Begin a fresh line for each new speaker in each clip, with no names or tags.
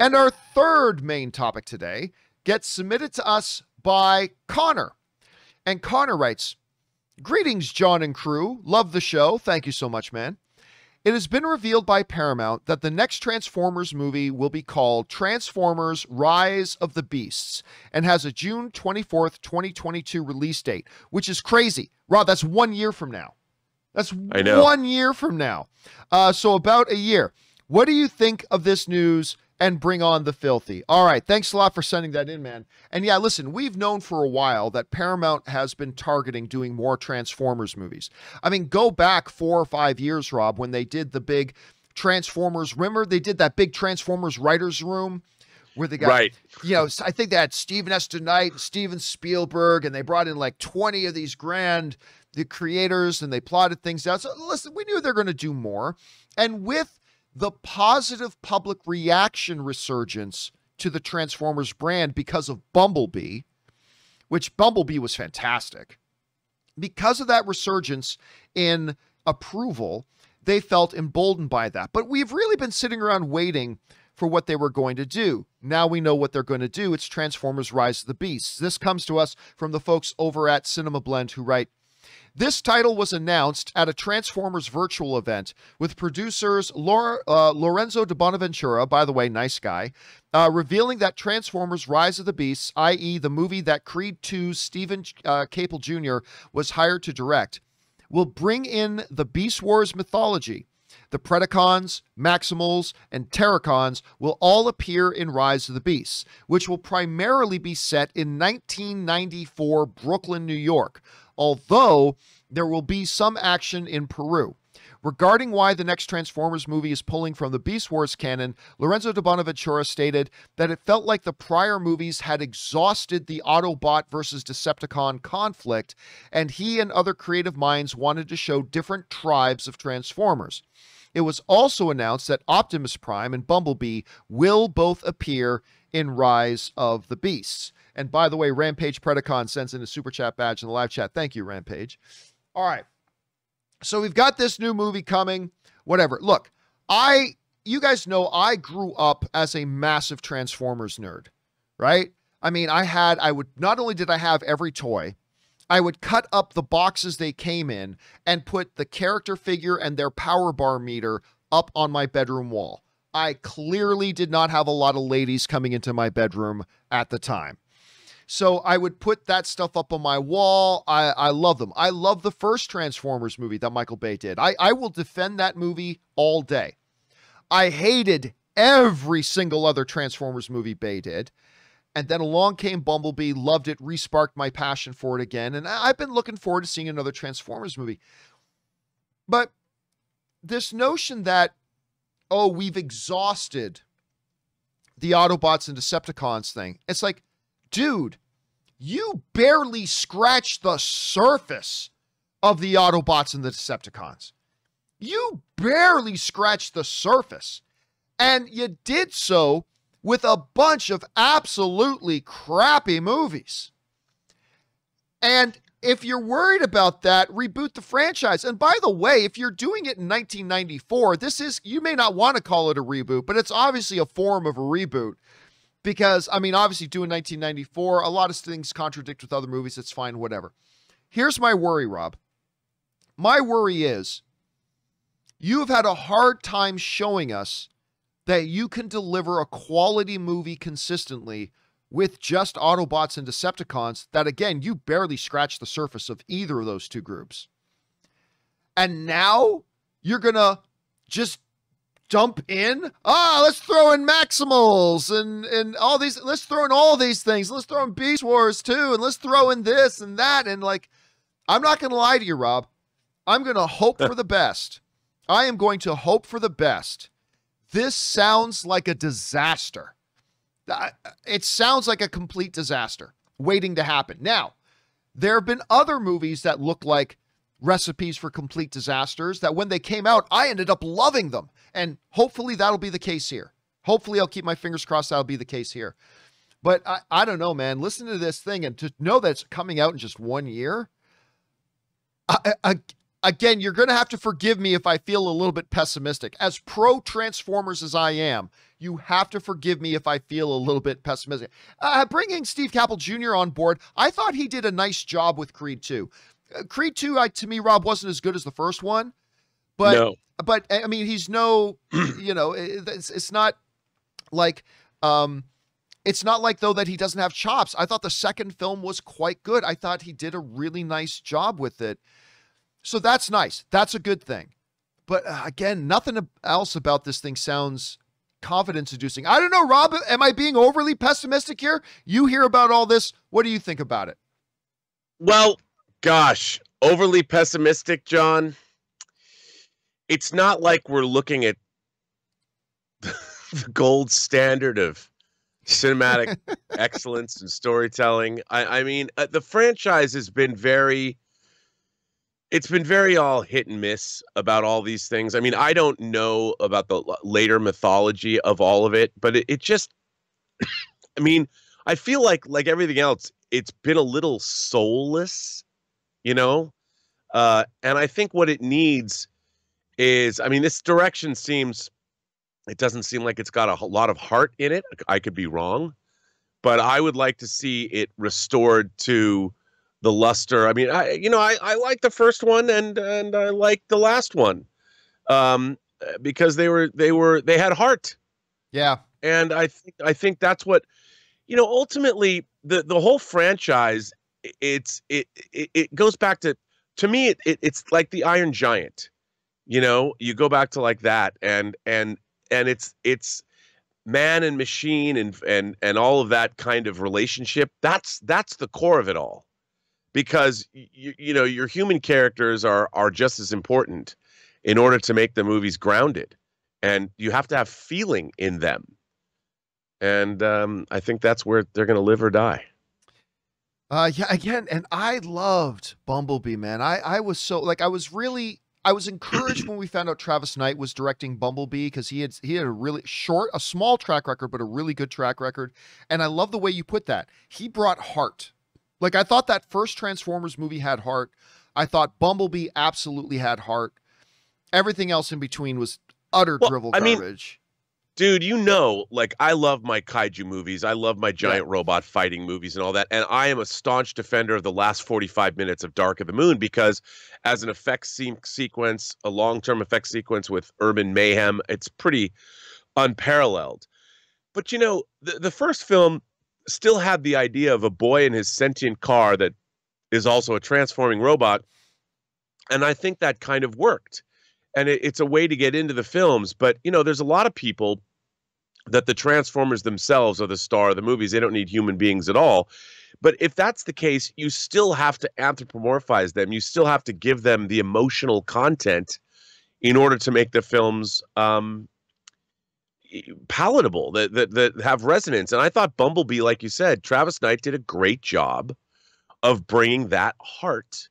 And our third main topic today gets submitted to us by Connor. And Connor writes Greetings, John and crew. Love the show. Thank you so much, man. It has been revealed by Paramount that the next Transformers movie will be called Transformers Rise of the Beasts and has a June 24th, 2022 release date, which is crazy. Rob, that's one year from now. That's one year from now. Uh, so, about a year. What do you think of this news and bring on the filthy. All right. Thanks a lot for sending that in, man. And yeah, listen, we've known for a while that Paramount has been targeting doing more Transformers movies. I mean, go back four or five years, Rob, when they did the big Transformers. Remember, they did that big Transformers writers' room where they got,
Right.
you know, I think they had Steven S. Knight Steven Spielberg, and they brought in like 20 of these grand the creators and they plotted things out. So listen, we knew they're going to do more. And with the positive public reaction resurgence to the Transformers brand because of Bumblebee, which Bumblebee was fantastic. Because of that resurgence in approval, they felt emboldened by that. But we've really been sitting around waiting for what they were going to do. Now we know what they're going to do. It's Transformers Rise of the Beasts. This comes to us from the folks over at Cinema Blend who write this title was announced at a Transformers virtual event with producers Laura, uh, Lorenzo di Bonaventura, by the way, nice guy, uh, revealing that Transformers Rise of the Beasts, i.e., the movie that Creed 2's Steven uh, Caple Jr. was hired to direct, will bring in the Beast Wars mythology. The Predacons, Maximals, and Terrorcons will all appear in Rise of the Beasts, which will primarily be set in 1994 Brooklyn, New York although there will be some action in Peru. Regarding why the next Transformers movie is pulling from the Beast Wars canon, Lorenzo di Bonaventura stated that it felt like the prior movies had exhausted the Autobot versus Decepticon conflict, and he and other creative minds wanted to show different tribes of Transformers. It was also announced that Optimus Prime and Bumblebee will both appear in Rise of the Beasts. And by the way, Rampage Predacon sends in a super chat badge in the live chat. Thank you, Rampage. All right. So we've got this new movie coming. Whatever. Look, I you guys know I grew up as a massive Transformers nerd, right? I mean, I had I would not only did I have every toy, I would cut up the boxes they came in and put the character figure and their power bar meter up on my bedroom wall. I clearly did not have a lot of ladies coming into my bedroom at the time. So I would put that stuff up on my wall. I, I love them. I love the first Transformers movie that Michael Bay did. I, I will defend that movie all day. I hated every single other Transformers movie Bay did. And then along came Bumblebee, loved it, resparked my passion for it again. And I've been looking forward to seeing another Transformers movie. But this notion that, oh, we've exhausted the Autobots and Decepticons thing, it's like, dude, you barely scratched the surface of the Autobots and the Decepticons. You barely scratched the surface. And you did so with a bunch of absolutely crappy movies. And if you're worried about that, reboot the franchise. And by the way, if you're doing it in 1994, this is, you may not want to call it a reboot, but it's obviously a form of a reboot because I mean, obviously, doing 1994, a lot of things contradict with other movies. It's fine, whatever. Here's my worry, Rob. My worry is you have had a hard time showing us that you can deliver a quality movie consistently with just Autobots and Decepticons. That again, you barely scratch the surface of either of those two groups. And now you're gonna just dump in. Ah, let's throw in Maximals and and all these. Let's throw in all these things. Let's throw in Beast Wars too, and let's throw in this and that. And like, I'm not gonna lie to you, Rob. I'm gonna hope for the best. I am going to hope for the best. This sounds like a disaster. It sounds like a complete disaster waiting to happen. Now, there have been other movies that look like recipes for complete disasters that when they came out, I ended up loving them. And hopefully that'll be the case here. Hopefully I'll keep my fingers crossed that'll be the case here. But I, I don't know, man. Listen to this thing and to know that it's coming out in just one year. I, I, again, you're going to have to forgive me if I feel a little bit pessimistic. As pro Transformers as I am, you have to forgive me if I feel a little bit pessimistic. Uh, bringing Steve Caple Jr. on board, I thought he did a nice job with Creed 2. Uh, Creed 2, I, to me, Rob, wasn't as good as the first one. But, no. but I mean, he's no, you know, it's, it's not like, um, it's not like though that he doesn't have chops. I thought the second film was quite good. I thought he did a really nice job with it. So that's nice. That's a good thing. But uh, again, nothing else about this thing sounds confidence inducing. I don't know, Rob. Am I being overly pessimistic here? You hear about all this. What do you think about it?
Well, gosh, overly pessimistic, John. It's not like we're looking at the gold standard of cinematic excellence and storytelling. I, I mean, uh, the franchise has been very it's been very all hit and miss about all these things. I mean, I don't know about the later mythology of all of it, but it, it just, I mean, I feel like like everything else, it's been a little soulless, you know. Uh, and I think what it needs is, I mean, this direction seems, it doesn't seem like it's got a lot of heart in it. I could be wrong, but I would like to see it restored to the luster. I mean, I you know I I like the first one and and I like the last one, um, because they were they were they had heart.
Yeah,
and I think I think that's what you know. Ultimately, the the whole franchise it's it it, it goes back to to me it, it it's like the Iron Giant. You know, you go back to like that and and and it's it's man and machine and and and all of that kind of relationship that's that's the core of it all because you, you know your human characters are are just as important in order to make the movies grounded and you have to have feeling in them and um, i think that's where they're going to live or die
uh yeah again and i loved bumblebee man i i was so like i was really I was encouraged when we found out Travis Knight was directing Bumblebee because he had he had a really short, a small track record, but a really good track record. And I love the way you put that. He brought heart like I thought that first Transformers movie had heart. I thought Bumblebee absolutely had heart. Everything else in between was utter well, drivel I garbage. Mean,
dude, you know, like I love my kaiju movies. I love my giant yeah. robot fighting movies and all that. And I am a staunch defender of the last 45 minutes of Dark of the Moon because as an effect se- sequence, a long-term effect sequence with urban mayhem, it's pretty unparalleled. But you know, the, the first film still had the idea of a boy in his sentient car that is also a transforming robot. And I think that kind of worked. And it, it's a way to get into the films. But, you know, there's a lot of people that the Transformers themselves are the star of the movies. They don't need human beings at all. But if that's the case, you still have to anthropomorphize them. You still have to give them the emotional content in order to make the films um, palatable that, that that have resonance. And i thought bumblebee like you said travis knight did a great job of bringing that heart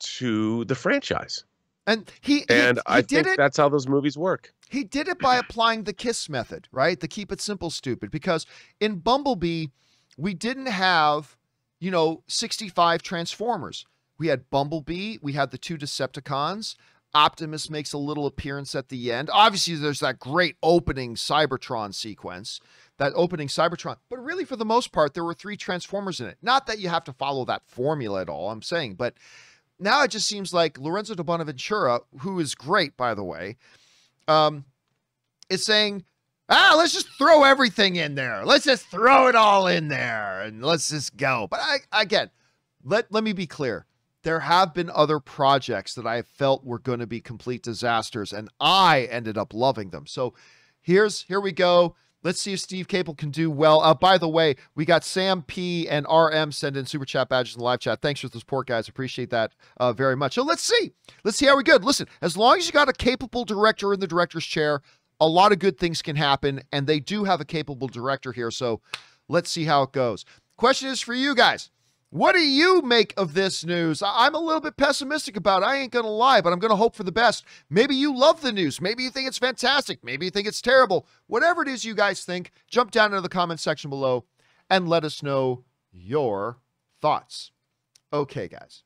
to the franchise.
And he,
and
he,
he i think it, that's how those movies work.
He did it by applying the kiss method right? The keep it simple stupid. Because in bumblebee we didn't have you know 65 transformers. We had bumblebee we had the two decepticons Optimus makes a little appearance at the end. Obviously, there's that great opening Cybertron sequence, that opening Cybertron. But really, for the most part, there were three Transformers in it. Not that you have to follow that formula at all, I'm saying, but now it just seems like Lorenzo di Bonaventura, who is great, by the way, um, is saying, ah, let's just throw everything in there. Let's just throw it all in there and let's just go. But I, again, let, let me be clear there have been other projects that I felt were going to be complete disasters, and I ended up loving them. So here's here we go. Let's see if Steve Caple can do well. Uh, by the way, we got Sam P and RM send in super chat badges in the live chat. Thanks for the support, guys. Appreciate that uh, very much. So let's see. Let's see how we good. Listen, as long as you got a capable director in the director's chair, a lot of good things can happen, and they do have a capable director here. So let's see how it goes. Question is for you guys. What do you make of this news? I'm a little bit pessimistic about it. I ain't going to lie, but I'm going to hope for the best. Maybe you love the news. Maybe you think it's fantastic. Maybe you think it's terrible. Whatever it is you guys think, jump down into the comment section below and let us know your thoughts. Okay, guys.